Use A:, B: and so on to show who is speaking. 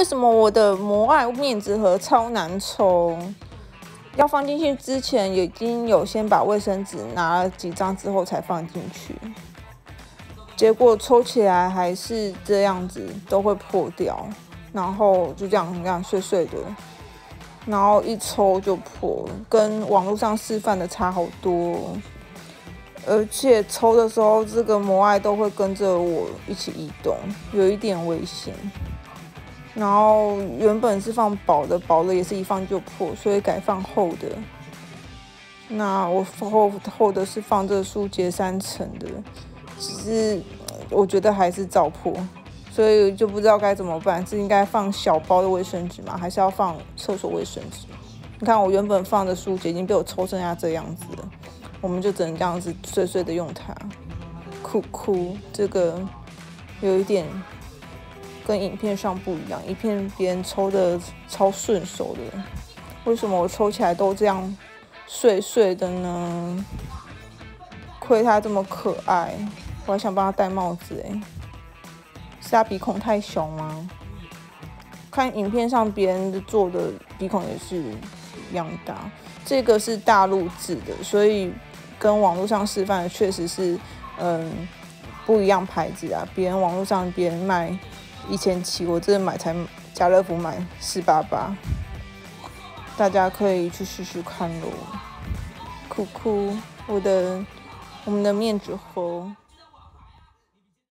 A: 为什么我的摩爱面子盒超难抽？要放进去之前，已经有先把卫生纸拿了几张之后才放进去，结果抽起来还是这样子，都会破掉，然后就这样这样碎碎的，然后一抽就破，跟网络上示范的差好多，而且抽的时候这个摩爱都会跟着我一起移动，有一点危险。然后原本是放薄的，薄的也是一放就破，所以改放厚的。那我厚厚的是放这书结三层的，只是我觉得还是照破，所以就不知道该怎么办，是应该放小包的卫生纸吗？还是要放厕所卫生纸？你看我原本放的书结已经被我抽剩下这样子了，我们就只能这样子碎碎的用它。酷酷，这个有一点。跟影片上不一样，影片别人抽的超顺手的，为什么我抽起来都这样碎碎的呢？亏他这么可爱，我还想帮他戴帽子哎，是他鼻孔太小吗？看影片上别人做的鼻孔也是一样大，这个是大陆制的，所以跟网络上示范的确实是嗯不一样牌子啊，别人网络上别人卖。一千七，我这买才家乐福买四八八，大家可以去试试看咯。酷酷，我的我们的面纸盒。